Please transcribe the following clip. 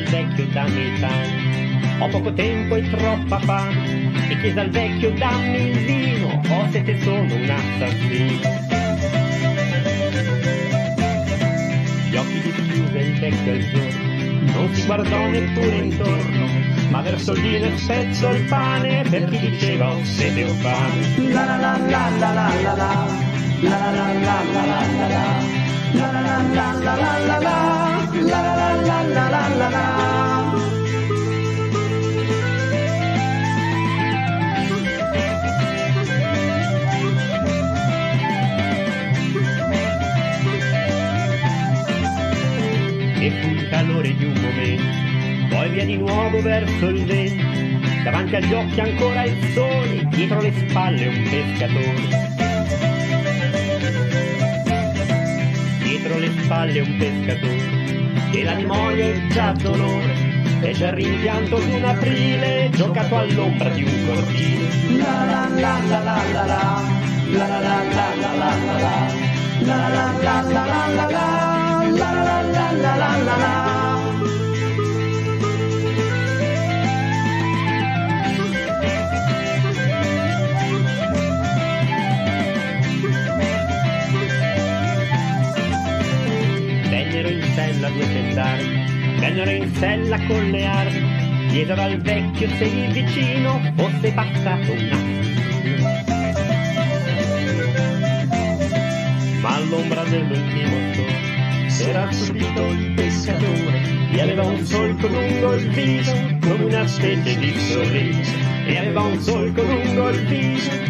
al vecchio dammi pane, ho poco tempo e troppa fame. E chiese al vecchio dammi il vino, ho sete sono un assassino. Gli occhi dischiuse il vecchio al giorno, non si guardò neppure intorno, ma verso il vino e spezzò il pane per chi diceva ho sete o fame. La la la la la la la la La la la la la la la la La la la la la la la la La la la la la la la e fu il calore di un momento, poi via di nuovo verso il vento, davanti agli occhi ancora il sole, dietro le spalle un pescatore. Dietro le spalle un pescatore, che l'animò è già dolore, e c'è il rimpianto di un aprile, giocato all'ombra di un cortile. La la la la la la la La la la la la la la la La la la la la la la La la la la la la sella due gendarmi, vennero in sella con le armi, chiesero al vecchio se lì vicino fosse passato un assassino. Ma all'ombra dell'ultimo sole s'era subito il pescatore e aveva un solco lungo il viso come una specie di sorriso e aveva un solco lungo il viso